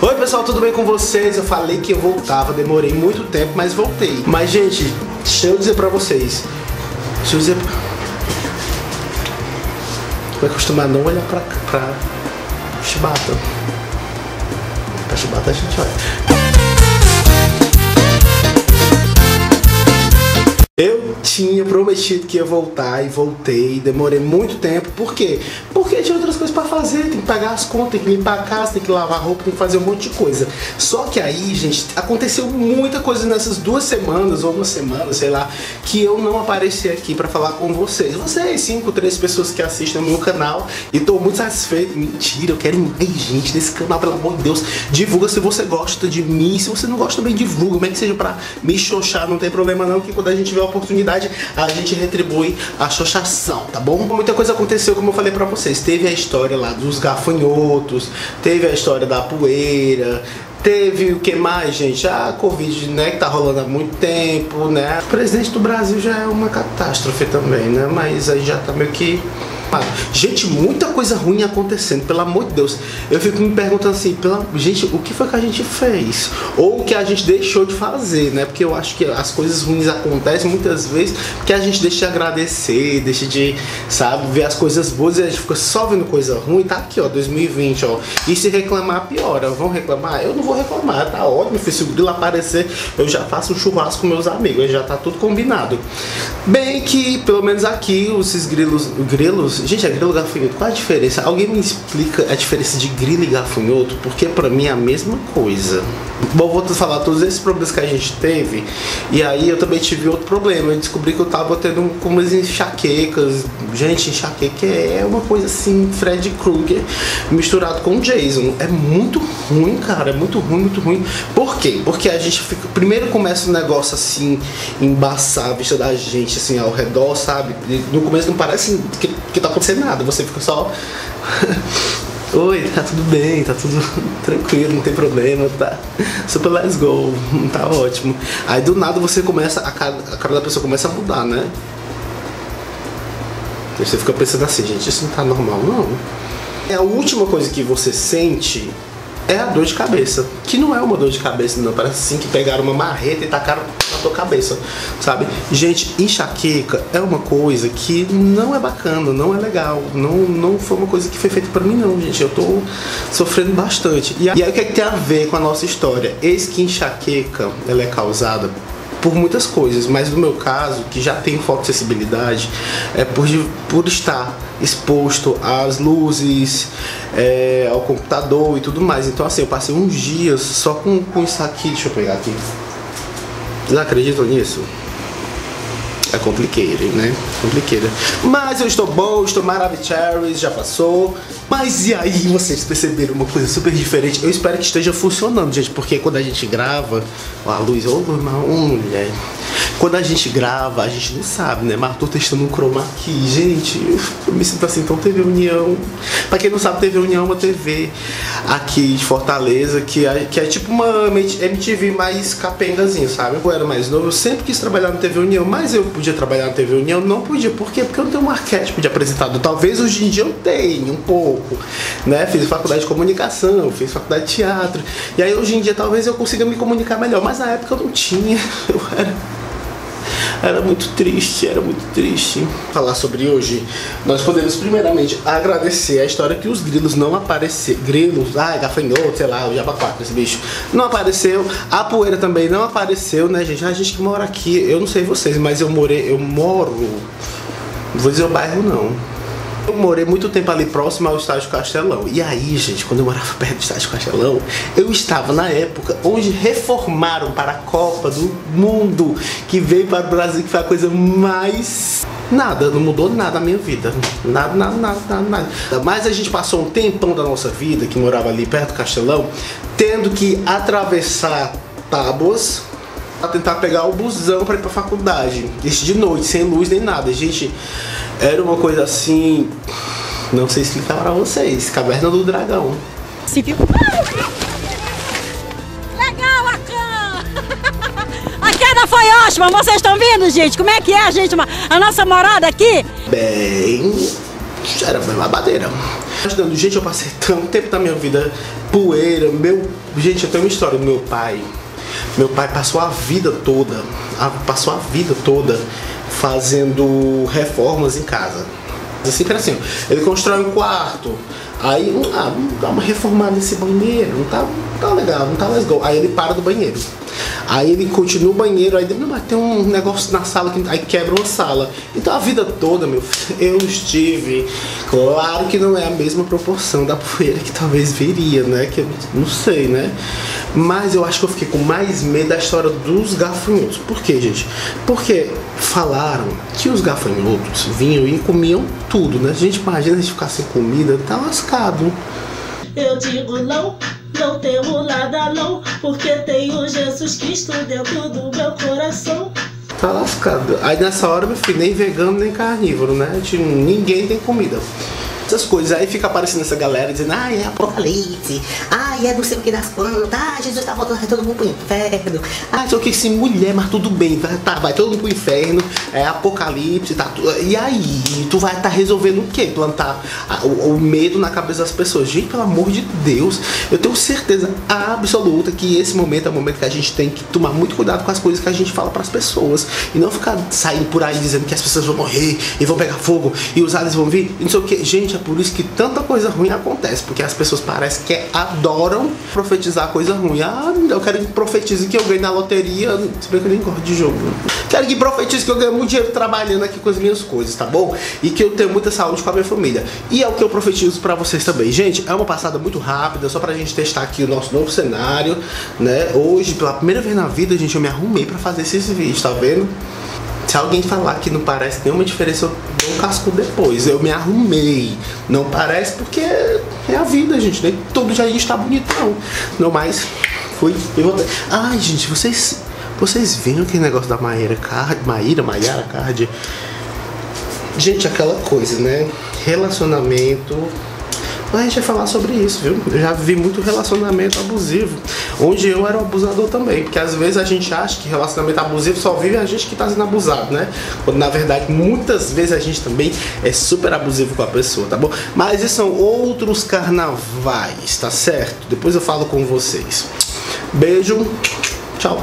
Oi pessoal, tudo bem com vocês? Eu falei que eu voltava, demorei muito tempo, mas voltei. Mas gente, deixa eu dizer pra vocês. Deixa eu dizer. Vai acostumar não olhar pra, pra chibata. Pra chibata a gente olha. Eu tinha prometido que ia voltar e voltei, demorei muito tempo. Por quê? Porque tinha outras coisas para fazer, tem que pagar as contas, tem que limpar a casa, tem que lavar roupa, tem que fazer um monte de coisa. Só que aí, gente, aconteceu muita coisa nessas duas semanas ou uma semana, sei lá, que eu não apareci aqui para falar com vocês. Vocês, cinco, três pessoas que assistem no meu canal e tô muito satisfeito. Mentira, eu quero mais gente nesse canal, pelo amor de Deus. Divulga se você gosta de mim, se você não gosta também divulga, como é que seja para me xoxar, não tem problema não, que quando a gente vê oportunidade, a gente retribui a xoxação, tá bom? Muita coisa aconteceu, como eu falei pra vocês. Teve a história lá dos gafanhotos, teve a história da poeira, Teve o que mais, gente? A Covid, né, que tá rolando há muito tempo, né? O presidente do Brasil já é uma catástrofe também, né? Mas aí já tá meio que Gente, muita coisa ruim acontecendo, pelo amor de Deus. Eu fico me perguntando assim, pela... gente, o que foi que a gente fez? Ou o que a gente deixou de fazer, né? Porque eu acho que as coisas ruins acontecem muitas vezes porque a gente deixa de agradecer, deixa de, sabe, ver as coisas boas e a gente fica só vendo coisa ruim. Tá aqui, ó, 2020, ó. E se reclamar, piora. Vão reclamar? Eu não vou reclamar, tá ótimo. Se o grilo aparecer, eu já faço um churrasco com meus amigos, já tá tudo combinado. Bem que, pelo menos aqui, esses grilos, grilos Gente, é grilo e gafanhoto. Qual a diferença? Alguém me explica a diferença de grilo e gafanhoto? Porque pra mim é a mesma coisa. Bom, vou falar todos esses problemas que a gente teve. E aí eu também tive outro problema. Eu descobri que eu tava tendo umas enxaquecas. Gente, enxaqueca é uma coisa assim, Fred Krueger misturado com Jason. É muito ruim, cara. É muito ruim, muito ruim. Por quê? Porque a gente fica. Primeiro começa um negócio assim, embaçar a vista da gente, assim, ao redor, sabe? No começo não parece que, que tá acontecendo nada. Você fica só. Oi, tá tudo bem, tá tudo tranquilo, não tem problema, tá super let's go, tá ótimo. Aí do nada você começa, a cara, a cara da pessoa começa a mudar, né? Você fica pensando assim, gente, isso não tá normal, não. É a última coisa que você sente é a dor de cabeça. Que não é uma dor de cabeça, não. Parece assim que pegaram uma marreta e tacaram tua cabeça, sabe? Gente, enxaqueca é uma coisa que não é bacana, não é legal. Não, não foi uma coisa que foi feita para mim, não, gente. Eu tô sofrendo bastante. E aí, o que, é que tem a ver com a nossa história? Eis que enxaqueca ela é causada por muitas coisas, mas no meu caso, que já tem fotoacessibilidade, é por, por estar exposto às luzes, é, ao computador e tudo mais. Então assim, eu passei uns dias só com, com isso aqui, deixa eu pegar aqui. Vocês acreditam nisso? É complicated, né? Complicated. Mas eu estou bom, estou maravilhoso, já passou. Mas e aí vocês perceberam uma coisa super diferente? Eu espero que esteja funcionando, gente, porque quando a gente grava, a luz, ô, oh, mulher. Quando a gente grava, a gente não sabe, né? Mas tô testando um chroma aqui, gente. Eu me sinto assim, então TV União. Pra quem não sabe, TV União é uma TV aqui de Fortaleza, que é, que é tipo uma MTV mais capengazinho, sabe? Eu era mais novo, eu sempre quis trabalhar na TV União, mas eu podia trabalhar na TV União? Não podia. Por quê? Porque eu não tenho um arquétipo de apresentador. Talvez hoje em dia eu tenha um pouco, né? Fiz faculdade de comunicação, fiz faculdade de teatro. E aí hoje em dia talvez eu consiga me comunicar melhor, mas na época eu não tinha. Eu era era muito triste, era muito triste. Falar sobre hoje, nós podemos primeiramente agradecer a história que os grilos não apareceram. Grilos, ah, gafanhoto, sei lá, o jabaquaco, esse bicho. Não apareceu. A poeira também não apareceu, né, gente? A gente que mora aqui, eu não sei vocês, mas eu morei, eu moro. Não vou dizer o bairro não eu morei muito tempo ali próximo ao estádio Castelão. E aí, gente, quando eu morava perto do estádio Castelão, eu estava na época onde reformaram para a Copa do Mundo, que veio para o Brasil, que foi a coisa mais Nada, não mudou nada na minha vida. Nada, nada, nada, nada, nada. Mas a gente passou um tempão da nossa vida, que morava ali perto do Castelão, tendo que atravessar tábuas para tentar pegar o busão para ir para faculdade. Isso de noite, sem luz nem nada. Gente, era uma coisa assim. Não sei explicar pra vocês. Caverna do Dragão. Se viu? Legal a! A queda foi ótima! Vocês estão vendo, gente? Como é que é, a gente? A nossa morada aqui? Bem. Era bem babadeira. Ajudando, gente, eu passei tanto tempo da minha vida poeira, meu Gente, eu tenho uma história do meu pai. Meu pai passou a vida toda, a- passou a vida toda fazendo reformas em casa. Assim, ó, ele constrói um quarto, aí ah, dar uma reformada nesse banheiro, não tá, tá legal, não tá legal. Aí ele para do banheiro. Aí ele continua o banheiro, aí não, mas tem um negócio na sala, que, aí quebra uma sala. Então a vida toda, meu filho, eu estive. Claro que não é a mesma proporção da poeira que talvez viria, né? Que eu não sei, né? Mas eu acho que eu fiquei com mais medo da história dos gafanhotos. Por quê, gente? Porque falaram que os gafanhotos vinham e comiam tudo, né? A gente imagina a gente ficar sem comida, tá lascado. Eu digo não, não temo nada não, porque tenho Jesus Cristo dentro do meu coração. Tá lascado. Aí nessa hora, meu filho, nem vegano nem carnívoro, né? Ninguém tem comida. Essas coisas. Aí fica aparecendo essa galera dizendo, ai, é apocalipse, ai, é não sei o que das quantas, ai, Jesus tá voltando, todo mundo pro inferno, ai, sei o que, se mulher, mas tudo bem, vai, tá, vai todo mundo pro inferno, é apocalipse, tá tu- E aí, tu vai estar tá resolvendo o quê? Plantar a- o, o medo na cabeça das pessoas. Gente, pelo amor de Deus, eu tenho certeza absoluta que esse momento é o momento que a gente tem que tomar muito cuidado com as coisas que a gente fala pras pessoas. E não ficar saindo por aí dizendo que as pessoas vão morrer e vão pegar fogo e os aliens vão vir não sei o que. Gente, por isso que tanta coisa ruim acontece. Porque as pessoas parecem que adoram profetizar coisa ruim. Ah, eu quero que profetize que eu ganhe na loteria. Se bem que eu nem gosto de jogo. Quero que profetize que eu ganhe muito dinheiro trabalhando aqui com as minhas coisas, tá bom? E que eu tenho muita saúde com a minha família. E é o que eu profetizo pra vocês também. Gente, é uma passada muito rápida, só pra gente testar aqui o nosso novo cenário, né? Hoje, pela primeira vez na vida, gente, eu me arrumei pra fazer esses vídeos, tá vendo? Se alguém falar que não parece nenhuma diferença, eu dou um casco depois. Eu me arrumei. Não parece porque é a vida, gente. Nem todo dia a gente tá bonitão. Não mais. Fui e voltei. Ai, gente, vocês. Vocês viram aquele negócio da Maíra Card. Maíra, Maiara Card? Gente, aquela coisa, né? Relacionamento. Mas a gente vai falar sobre isso, viu? Eu já vi muito relacionamento abusivo, onde eu era um abusador também, porque às vezes a gente acha que relacionamento abusivo só vive a gente que tá sendo abusado, né? Quando na verdade muitas vezes a gente também é super abusivo com a pessoa, tá bom? Mas esses são outros carnavais, tá certo? Depois eu falo com vocês. Beijo, tchau.